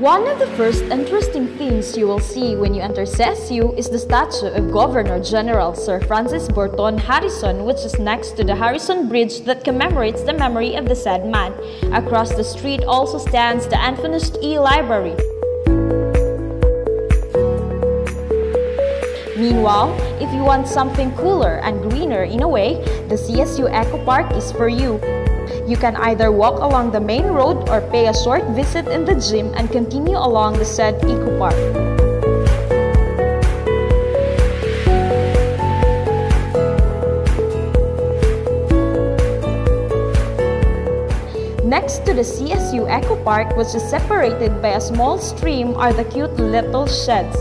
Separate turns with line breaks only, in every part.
One of the first interesting things you will see when you enter CSU is the statue of Governor General Sir Francis Burton Harrison, which is next to the Harrison Bridge that commemorates the memory of the said man. Across the street also stands the unfinished e-library. Meanwhile, if you want something cooler and greener in a way, the CSU Eco Park is for you. You can either walk along the main road or pay a short visit in the gym and continue along the said eco park. Next to the CSU Eco Park, which is separated by a small stream, are the cute little sheds.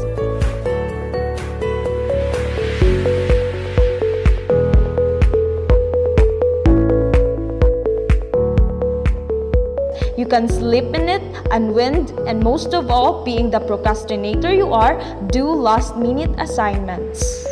You can sleep in it, unwind, and most of all, being the procrastinator you are, do last minute assignments.